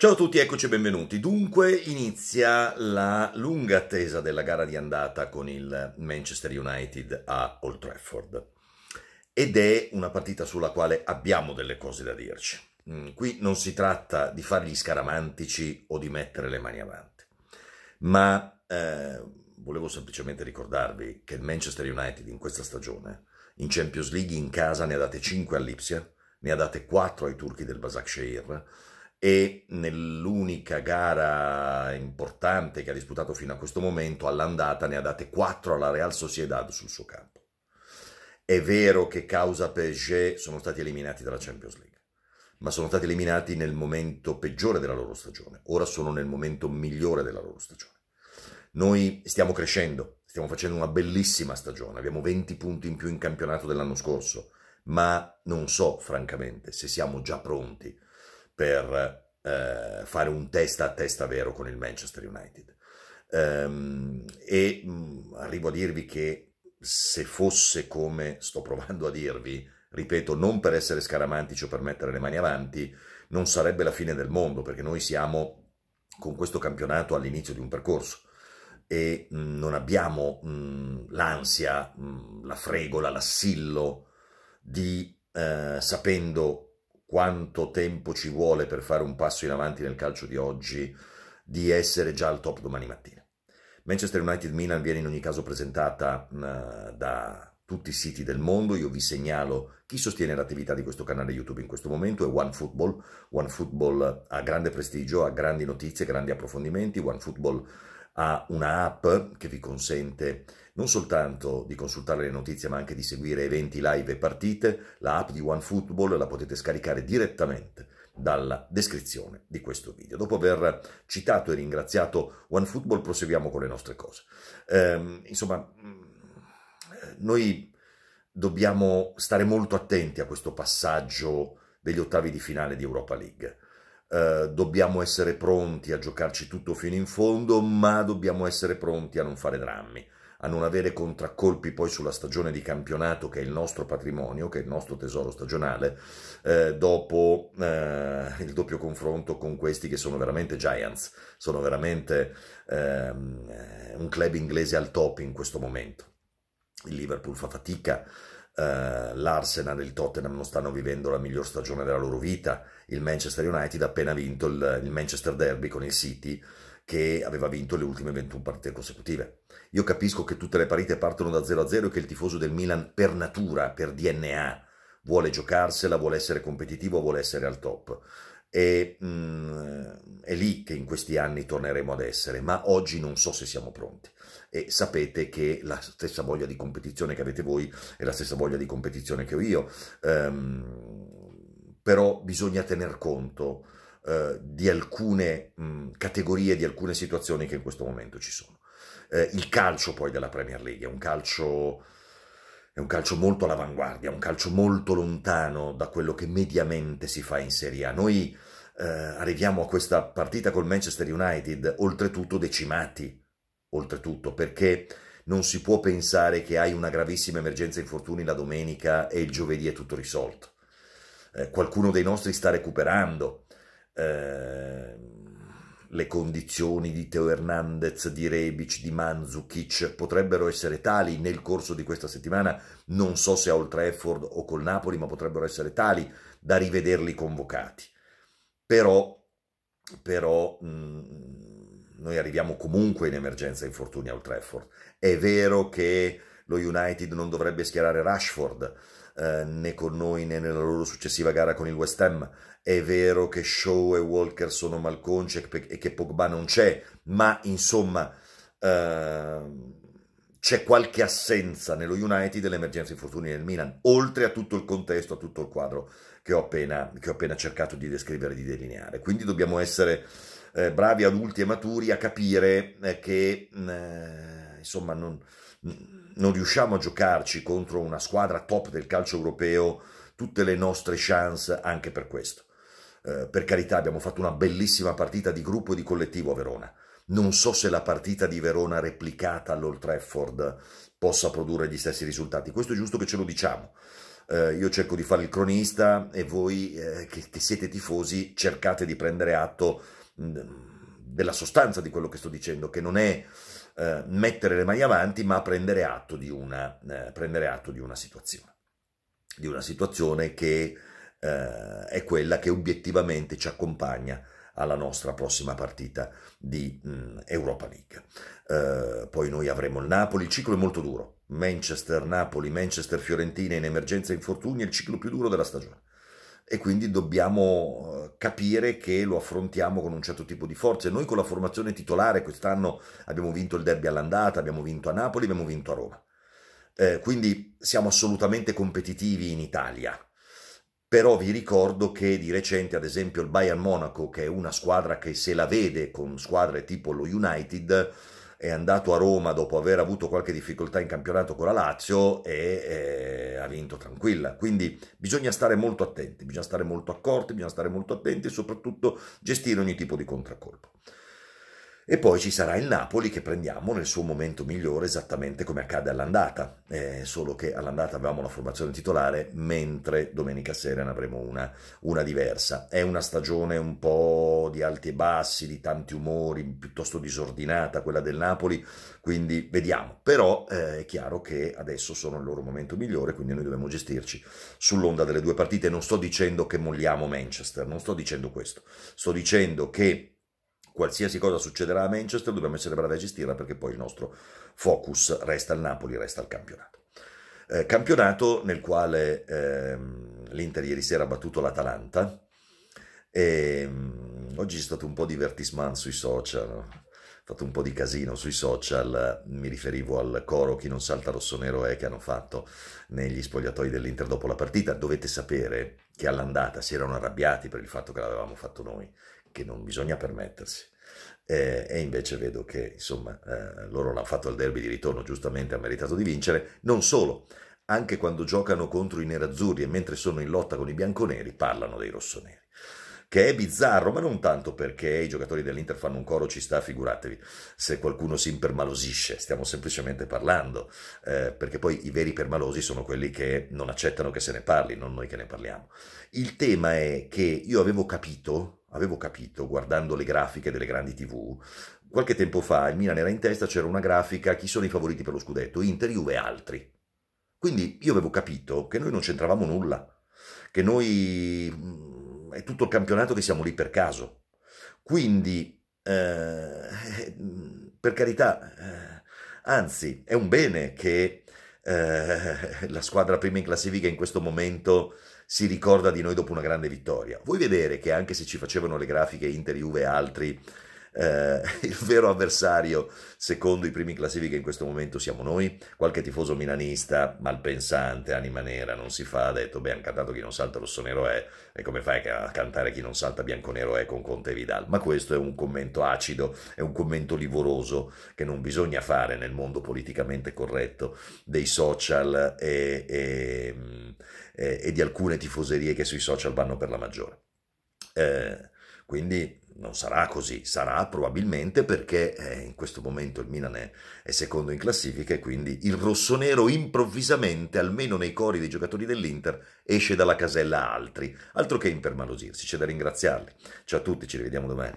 Ciao a tutti, eccoci e benvenuti. Dunque inizia la lunga attesa della gara di andata con il Manchester United a Old Trafford ed è una partita sulla quale abbiamo delle cose da dirci. Mm, qui non si tratta di fare gli scaramantici o di mettere le mani avanti, ma eh, volevo semplicemente ricordarvi che il Manchester United in questa stagione in Champions League in casa ne ha date 5 all'Ipsia, ne ha date 4 ai turchi del Basakshehir, e nell'unica gara importante che ha disputato fino a questo momento, all'andata ne ha date 4 alla Real Sociedad sul suo campo. È vero che causa PSG sono stati eliminati dalla Champions League, ma sono stati eliminati nel momento peggiore della loro stagione, ora sono nel momento migliore della loro stagione. Noi stiamo crescendo, stiamo facendo una bellissima stagione, abbiamo 20 punti in più in campionato dell'anno scorso, ma non so francamente se siamo già pronti per eh, fare un testa a testa vero con il Manchester United. Um, e mh, mm, arrivo a dirvi che se fosse come sto provando a dirvi, ripeto, non per essere scaramantici o per mettere le mani avanti, non sarebbe la fine del mondo, perché noi siamo con questo campionato all'inizio di un percorso e mh, mm, non abbiamo mm, l'ansia, la fregola, l'assillo di eh, sapendo quanto tempo ci vuole per fare un passo in avanti nel calcio di oggi, di essere già al top domani mattina. Manchester United Milan viene in ogni caso presentata uh, da tutti i siti del mondo, io vi segnalo chi sostiene l'attività di questo canale YouTube in questo momento, è OneFootball, OneFootball ha grande prestigio, ha grandi notizie, grandi approfondimenti, OneFootball ha una app che vi consente non soltanto di consultare le notizie ma anche di seguire eventi live e partite, la app di OneFootball la potete scaricare direttamente dalla descrizione di questo video. Dopo aver citato e ringraziato OneFootball proseguiamo con le nostre cose. Ehm, insomma, mm, noi dobbiamo stare molto attenti a questo passaggio degli ottavi di finale di Europa League. Uh, dobbiamo essere pronti a giocarci tutto fino in fondo, ma dobbiamo essere pronti a non fare drammi a non avere contraccolpi poi sulla stagione di campionato che è il nostro patrimonio, che è il nostro tesoro stagionale, eh, dopo eh, il doppio confronto con questi che sono veramente giants, sono veramente ehm, un club inglese al top in questo momento. Il Liverpool fa fatica, Uh, l'Arsenal e il Tottenham non stanno vivendo la miglior stagione della loro vita, il Manchester United ha appena vinto il, il Manchester Derby con il City che aveva vinto le ultime 21 partite consecutive. Io capisco che tutte le partite partono da 0-0 e che il tifoso del Milan per natura, per DNA, vuole giocarsela, vuole essere competitivo, vuole essere al top. E mm, è lì che in questi anni torneremo ad essere, ma oggi non so se siamo pronti. E sapete che la stessa voglia di competizione che avete voi è la stessa voglia di competizione che ho io, um, però bisogna tener conto eh, di alcune mh, categorie, di alcune situazioni che in questo momento ci sono. Eh, il calcio poi della Premier League è un calcio, è un calcio molto all'avanguardia, un calcio molto lontano da quello che mediamente si fa in Serie A. Noi eh, arriviamo a questa partita col Manchester United oltretutto decimati, oltretutto perché non si può pensare che hai una gravissima emergenza infortuni la domenica e il giovedì è tutto risolto. Eh, qualcuno dei nostri sta recuperando, Ehm, le condizioni di Teo Hernandez, di Rebic, di Manzukic potrebbero essere tali nel corso di questa settimana, non so se a Old Trafford o col Napoli, ma potrebbero essere tali da rivederli convocati. Però, però mh, mm, noi arriviamo comunque in emergenza infortuni a Old Trafford. È vero che lo United non dovrebbe schierare Rashford, eh, né con noi né nella loro successiva gara con il West Ham. È vero che Shaw e Walker sono malconci e che Pogba non c'è, ma insomma eh, c'è qualche assenza nello United dell'emergenza infortuni nel Milan, oltre a tutto il contesto, a tutto il quadro che ho appena, che ho appena cercato di descrivere e di delineare. Quindi dobbiamo essere eh, bravi, adulti e maturi a capire eh, che eh, insomma non non riusciamo a giocarci contro una squadra top del calcio europeo tutte le nostre chance anche per questo. Eh, per carità abbiamo fatto una bellissima partita di gruppo e di collettivo a Verona. Non so se la partita di Verona replicata all'Old Trafford possa produrre gli stessi risultati. Questo è giusto che ce lo diciamo. eh, io cerco di fare il cronista e voi eh, che, che, siete tifosi cercate di prendere atto mh, della sostanza di quello che sto dicendo, che non è eh, mettere le mani avanti, ma prendere atto di una, eh, prendere atto di una situazione, di una situazione che eh, è quella che obiettivamente ci accompagna alla nostra prossima partita di mh, Europa League. Uh, poi noi avremo il Napoli, il ciclo è molto duro, Manchester, Napoli, Manchester, Fiorentina in emergenza infortuni è il ciclo più duro della stagione e quindi dobbiamo eh, capire che lo affrontiamo con un certo tipo di forze. Noi con la formazione titolare quest'anno abbiamo vinto il derby all'andata, abbiamo vinto a Napoli, abbiamo vinto a Roma. Eh, quindi siamo assolutamente competitivi in Italia. Però vi ricordo che di recente, ad esempio, il Bayern Monaco, che è una squadra che se la vede con squadre tipo lo United, è andato a Roma dopo aver avuto qualche difficoltà in campionato con la Lazio e eh, ha vinto tranquilla. Quindi bisogna stare molto attenti, bisogna stare molto accorti, bisogna stare molto attenti e soprattutto gestire ogni tipo di contraccolpo. E poi ci sarà il Napoli che prendiamo nel suo momento migliore, esattamente come accade all'andata, eh, solo che all'andata avevamo la formazione titolare, mentre domenica sera ne avremo una, una, diversa. È una stagione un po' di alti e bassi, di tanti umori, piuttosto disordinata quella del Napoli, quindi vediamo. Però eh, è chiaro che adesso sono il loro momento migliore, quindi noi dobbiamo gestirci sull'onda delle due partite. Non sto dicendo che molliamo Manchester, non sto dicendo questo, sto dicendo che qualsiasi cosa succederà a Manchester dobbiamo essere bravi a gestirla perché poi il nostro focus resta al Napoli, resta al campionato. Eh, campionato nel quale ehm, l'Inter ieri sera ha battuto l'Atalanta e ehm, oggi c'è stato un po' di divertissement sui social, ho fatto un po' di casino sui social, mi riferivo al coro Chi non salta rosso-nero è che hanno fatto negli spogliatoi dell'Inter dopo la partita. Dovete sapere che all'andata si erano arrabbiati per il fatto che l'avevamo fatto noi, che non bisogna permettersi. Eh, e invece vedo che insomma eh, loro l'hanno fatto al derby di ritorno, giustamente ha meritato di vincere. Non solo, anche quando giocano contro i nerazzurri e mentre sono in lotta con i bianconeri parlano dei rossoneri che è bizzarro, ma non tanto perché i giocatori dell'Inter fanno un coro, ci sta, figuratevi, se qualcuno si impermalosisce, stiamo semplicemente parlando, eh, perché poi i veri permalosi sono quelli che non accettano che se ne parli, non noi che ne parliamo. Il tema è che io avevo capito, avevo capito, guardando le grafiche delle grandi tv, qualche tempo fa il Milan era in testa, c'era una grafica, chi sono i favoriti per lo scudetto, Inter, Juve e altri. Quindi io avevo capito che noi non c'entravamo nulla, che noi è tutto il campionato che siamo lì per caso. Quindi, eh, per carità, eh, anzi, è un bene che eh, la squadra prima in classifica in questo momento si ricorda di noi dopo una grande vittoria. Vuoi vedere che anche se ci facevano le grafiche Inter, Juve e altri, eh, il vero avversario, secondo i primi classifiche in questo momento, siamo noi. Qualche tifoso milanista, malpensante, anima nera, non si fa, ha detto, beh, hanno cantato chi non salta rosso-nero è, e come fai a cantare chi non salta bianco-nero è con Conte Vidal? Ma questo è un commento acido, è un commento livoroso che non bisogna fare nel mondo politicamente corretto dei social e, e, e, e di alcune tifoserie che sui social vanno per la maggiore. Eh, quindi non sarà così, sarà probabilmente perché eh, in questo momento il Milan è, è, secondo in classifica e quindi il rossonero improvvisamente, almeno nei cori dei giocatori dell'Inter, esce dalla casella altri, altro che impermalosirsi, c'è da ringraziarli. Ciao a tutti, ci rivediamo domani.